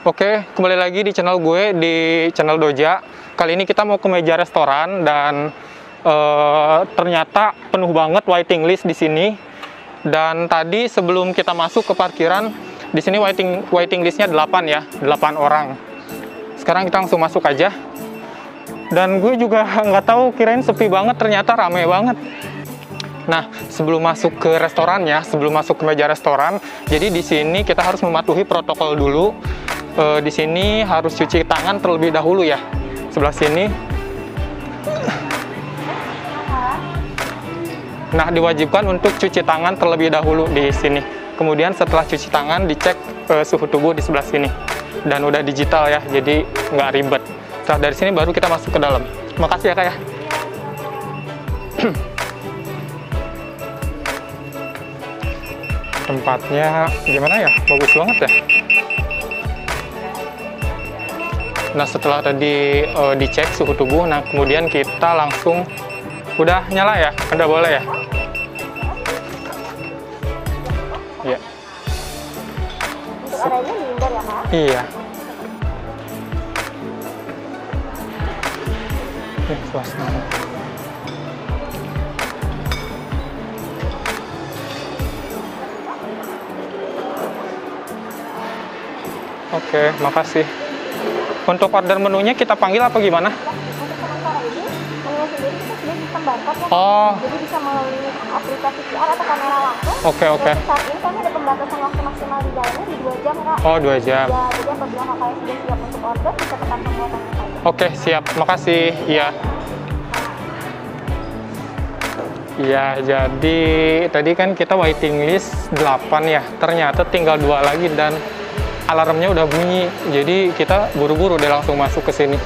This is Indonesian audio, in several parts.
Oke, kembali lagi di channel gue di channel Doja. Kali ini kita mau ke meja restoran dan eh, ternyata penuh banget waiting list di sini. Dan tadi sebelum kita masuk ke parkiran, di sini waiting waiting listnya 8 ya, 8 orang. Sekarang kita langsung masuk aja. Dan gue juga nggak tahu kirain sepi banget, ternyata rame banget. Nah, sebelum masuk ke restorannya, sebelum masuk ke meja restoran, jadi di sini kita harus mematuhi protokol dulu. E, di sini harus cuci tangan terlebih dahulu ya. Sebelah sini. Nah, diwajibkan untuk cuci tangan terlebih dahulu di sini. Kemudian setelah cuci tangan dicek e, suhu tubuh di sebelah sini. Dan udah digital ya, jadi nggak ribet. Setelah dari sini baru kita masuk ke dalam. Makasih ya kak ya. tempatnya gimana ya bagus banget ya nah setelah tadi uh, dicek suhu tubuh nah kemudian kita langsung udah nyala ya? Udah boleh ya? Iya. Ya iya. Ih, suasana. Oke, makasih. Untuk order menunya kita panggil apa gimana? Untuk sementara ini, menu sendiri kita sudah bisa barcode ya. Oh. Jadi bisa melalui aplikasi QR atau kamera langsung. Oke, oke. Dan saat ini kami ada pembatasan waktu maksimal di dalamnya di 2 jam kak. Oh, dua jam. Ya, jadi apabila kakak sudah siap untuk order, bisa tekan tombol tanya saja. Oke, siap. Makasih. Iya. Iya, jadi tadi kan kita waiting list 8 ya. Ternyata tinggal dua lagi dan alarmnya udah bunyi. Jadi kita buru-buru deh langsung masuk ke sini.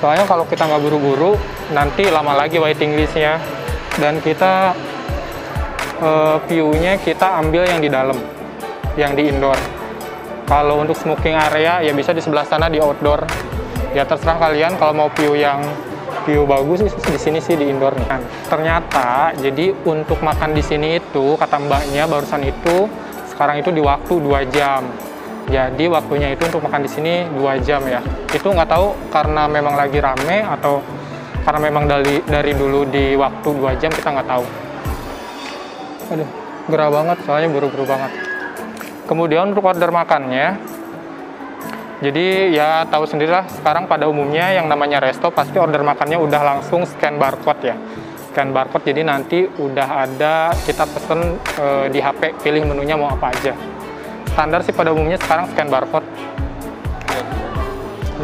Soalnya kalau kita nggak buru-buru, nanti lama lagi waiting listnya. Dan kita eh, view-nya kita ambil yang di dalam, yang di indoor. Kalau untuk smoking area ya bisa di sebelah sana di outdoor. Ya terserah kalian kalau mau view yang view bagus sih di sini sih di indoor nih. Nah, ternyata jadi untuk makan di sini itu kata mbaknya barusan itu sekarang itu di waktu 2 jam. Jadi waktunya itu untuk makan di sini 2 jam ya. Itu nggak tahu karena memang lagi rame atau karena memang dari dari dulu di waktu 2 jam kita nggak tahu. Aduh, gerah banget soalnya buru-buru banget. Kemudian untuk order makannya, jadi ya tahu sendirilah sekarang pada umumnya yang namanya resto pasti order makannya udah langsung scan barcode ya. Scan barcode jadi nanti udah ada kita pesen eh, di HP pilih menunya mau apa aja. Standar sih pada umumnya sekarang scan barcode.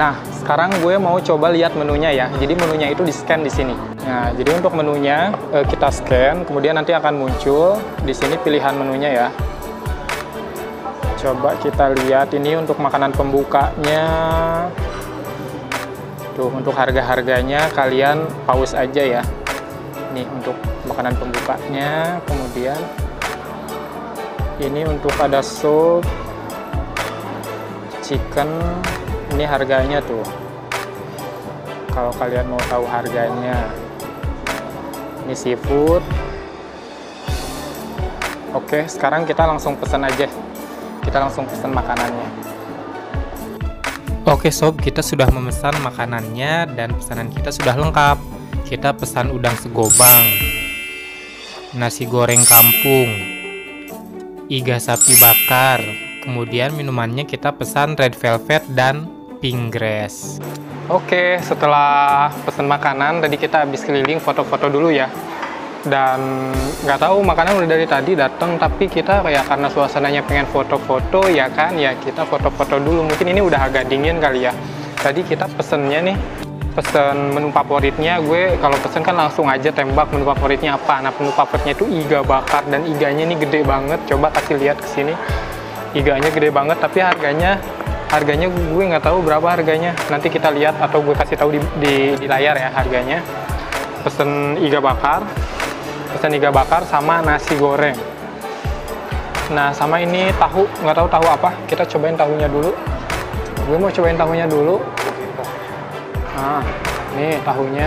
Nah, sekarang gue mau coba lihat menunya ya. Jadi menunya itu di scan di sini. Nah, jadi untuk menunya eh, kita scan, kemudian nanti akan muncul di sini pilihan menunya ya. Coba kita lihat ini untuk makanan pembukanya. Tuh, untuk harga-harganya kalian pause aja ya. Nih untuk makanan pembukanya, kemudian ini untuk ada sup chicken ini harganya tuh. Kalau kalian mau tahu harganya. Ini seafood. Oke, sekarang kita langsung pesan aja kita langsung pesan makanannya. Oke sob, kita sudah memesan makanannya dan pesanan kita sudah lengkap. Kita pesan udang segobang, nasi goreng kampung, iga sapi bakar, kemudian minumannya kita pesan red velvet dan pink grass. Oke, setelah pesan makanan tadi kita habis keliling foto-foto dulu ya. Dan nggak tahu makanan udah dari tadi datang tapi kita kayak karena suasananya pengen foto-foto ya kan ya kita foto-foto dulu. Mungkin ini udah agak dingin kali ya. Tadi kita pesennya nih pesen menu favoritnya gue kalau pesen kan langsung aja tembak menu favoritnya apa. Nah menu favoritnya itu iga bakar dan iganya ini gede banget. Coba kasih lihat ke sini. Iganya gede banget tapi harganya harganya gue nggak tahu berapa harganya. Nanti kita lihat atau gue kasih tahu di, di, di layar ya harganya. Pesen iga bakar. Pesan iga bakar sama nasi goreng. Nah sama ini tahu nggak tahu tahu apa. Kita cobain tahunya dulu. Gue mau cobain tahunya dulu nah nih tahunya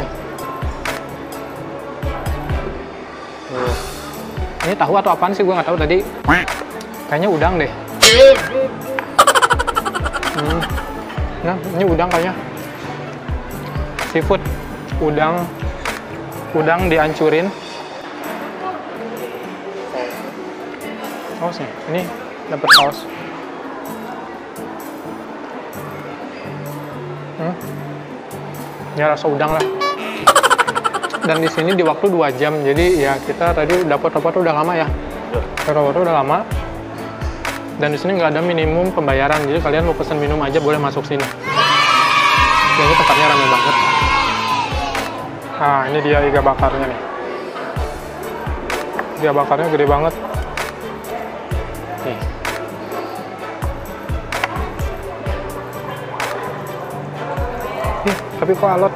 Tuh. ini tahu atau apaan sih gue nggak tahu tadi kayaknya udang deh Hmm. Nah, ini udang kayaknya. Seafood. Udang. Udang dihancurin. Sausnya. Ini dapat saus. Ya rasa udang lah. Dan di sini di waktu 2 jam. Jadi ya kita tadi dapat dapat udah lama ya. Dapat udah lama. Dan di sini nggak ada minimum pembayaran. Jadi kalian mau pesen minum aja boleh masuk sini. Jadi tempatnya ramai banget. Nah, ini dia iga bakarnya nih. Iga bakarnya gede banget. Tapi kok alot?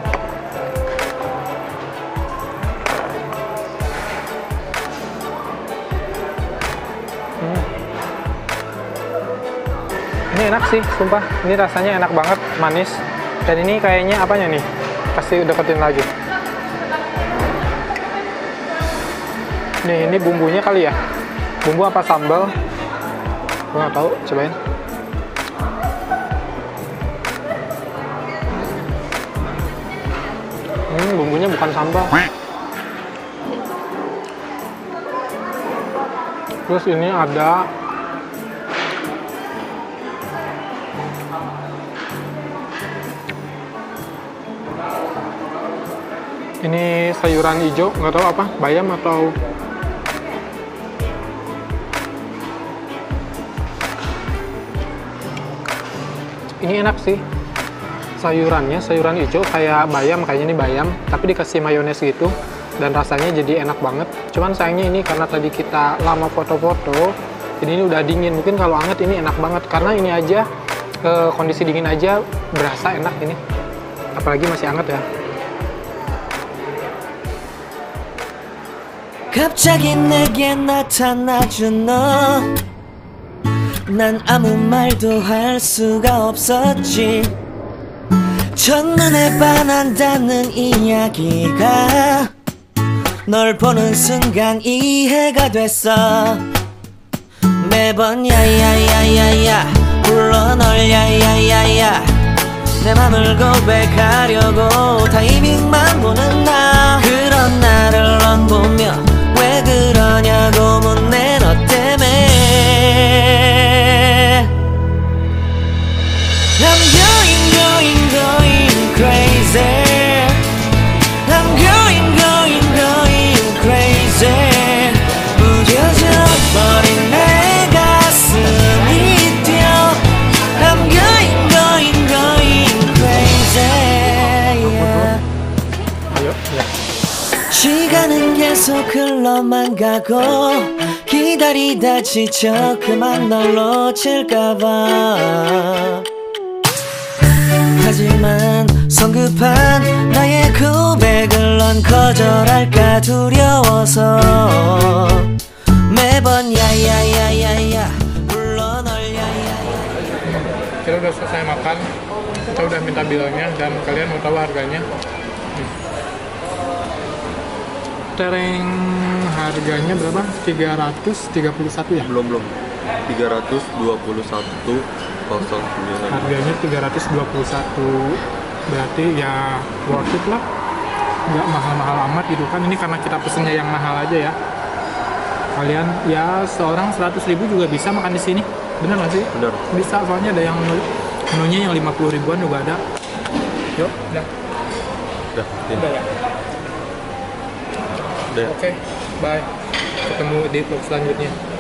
Hmm. Ini enak sih, sumpah. Ini rasanya enak banget, manis. Dan ini kayaknya apanya nih? Kasih deketin lagi. Nih, ini bumbunya kali ya? Bumbu apa sambal? Gue nggak tahu, cobain. Hmm, bumbunya bukan sambal. Terus ini ada ini sayuran hijau, nggak tahu apa, bayam atau ini enak sih sayurannya sayuran hijau kayak bayam kayaknya ini bayam tapi dikasih mayones gitu dan rasanya jadi enak banget cuman sayangnya ini karena tadi kita lama foto-foto jadi ini udah dingin mungkin kalau anget ini enak banget karena ini aja eh, kondisi dingin aja berasa enak ini apalagi masih anget ya 갑자기 내게 나타나준 너. 난 아무 말도 할 수가 없었지. 첫눈에 반한다는 이야기가 널 보는 순간 이해가 됐어. 매번 야야야야야 불러 널 야야야야. 내 맘을 고백하려고 타이밍만 보는 나. 그런 나를 넌 보며 왜 그러냐고 묻네 계속 흘러만 가고 기다리다 지쳐 그만 널 놓칠까봐 하지만 성급한 나의 고백을 넌 거절할까 두려워서 매번 야야야야야 불러 널 야야야 kita udah selesai makan kita udah minta bilnya dan kalian mau tahu harganya. Tereng harganya berapa? 331 ya? Belum belum. 321 09 harganya 321 berarti ya worth it lah. Nggak mahal-mahal amat gitu kan. Ini karena kita pesennya yang mahal aja ya. Kalian ya seorang 100.000 juga bisa makan di sini. Bener nggak sih? Bener bisa soalnya ada yang menu- menunya yang 50 ribuan juga ada. Yuk udah. Udah ini. udah ya oke bye. Ketemu di vlog selanjutnya